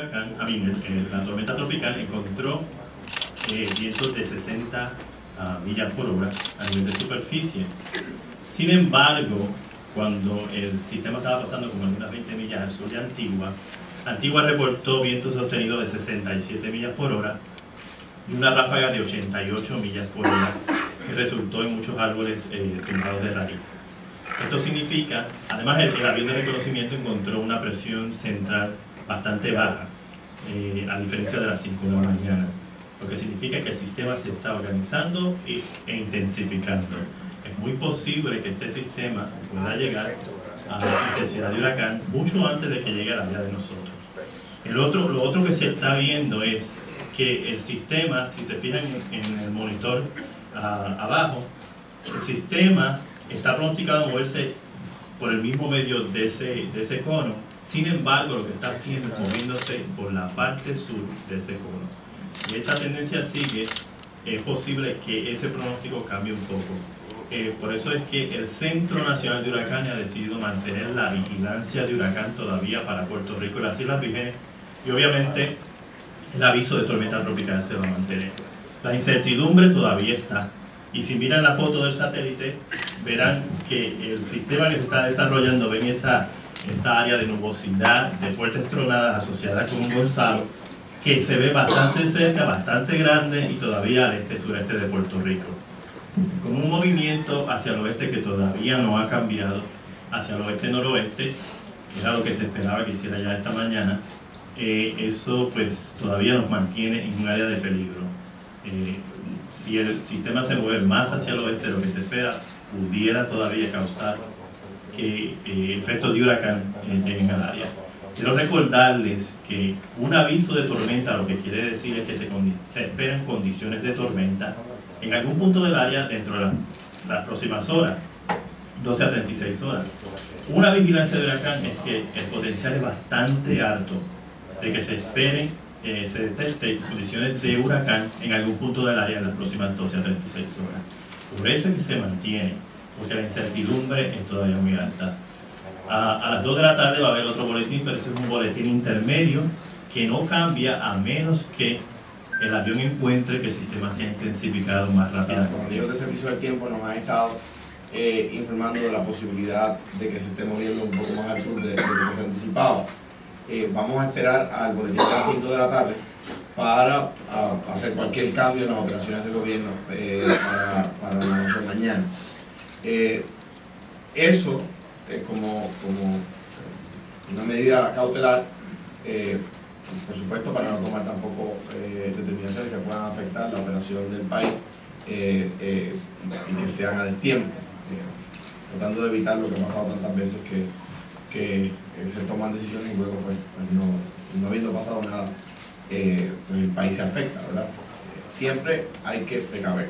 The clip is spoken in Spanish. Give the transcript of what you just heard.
huracán, a mí, la tormenta tropical encontró eh, vientos de 60 ah, millas por hora a nivel de superficie. Sin embargo, cuando el sistema estaba pasando como en unas 20 millas al sur de Antigua, Antigua reportó vientos sostenidos de 67 millas por hora y una ráfaga de 88 millas por hora que resultó en muchos árboles eh, de raíz. Esto significa, además el, avión de reconocimiento encontró una presión central bastante baja, eh, a diferencia de las 5 de la mañana, lo que significa que el sistema se está organizando e intensificando. Es muy posible que este sistema pueda llegar a la intensidad de huracán mucho antes de que llegue a la vida de nosotros. El otro, lo otro que se está viendo es que el sistema, si se fijan en, el monitor abajo, el sistema está pronosticado a moverse por el mismo medio de ese, de ese cono, sin embargo lo que está haciendo es moviéndose por la parte sur de ese cono. Si esa tendencia sigue, es posible que ese pronóstico cambie un poco. Eh, por eso es que el Centro Nacional de Huracanes ha decidido mantener la vigilancia de huracán todavía para Puerto Rico y las Islas Vírgenes y obviamente el aviso de tormenta tropical se va a mantener. La incertidumbre todavía está y si miran la foto del satélite verán que el sistema que se está desarrollando, ven esa, esa área de nubosidad, de fuertes tronadas asociadas con un Gonzalo, que se ve bastante cerca, bastante grande y todavía al este-sureste de Puerto Rico con un movimiento hacia el oeste que todavía no ha cambiado, hacia el oeste-noroeste, que era lo que se esperaba que hiciera ya esta mañana, eh, eso pues todavía nos mantiene en un área de peligro. Eh, si el sistema se mueve más hacia el oeste de lo que se espera, pudiera todavía causar que eh, efectos de huracán lleguen al área. Quiero recordarles que un aviso de tormenta lo que quiere decir es que se, se esperan condiciones de tormenta en algún punto del área dentro de las, próximas horas, 12 a 36 horas. Una vigilancia de huracán es que el potencial es bastante alto de que se esperen, eh, se detecten condiciones de huracán en algún punto del área en las próximas 12 a 36 horas. Por eso es que se mantiene, porque la incertidumbre es todavía muy alta. A, a las 2 de la tarde va a haber otro boletín, pero ese es un boletín intermedio que no cambia a menos que el avión encuentre que el sistema se ha intensificado más rápidamente. Como digo de servicio del tiempo nos han estado eh, informando de la posibilidad de que se esté moviendo un poco más al sur de, lo que se anticipaba. Eh, vamos a esperar al boletín de las 5 de la tarde para hacer cualquier cambio en las operaciones de gobierno eh, para, la noche de mañana. Eso, como, como una medida cautelar, por supuesto para no tomar tampoco eh, determinaciones que puedan afectar la operación del país eh, eh, y que sean a destiempo, tratando de evitar lo que ha pasado tantas veces que, que se toman decisiones y luego pues, pues no, no, habiendo pasado nada, pues el país se afecta, ¿verdad? siempre hay que precaver.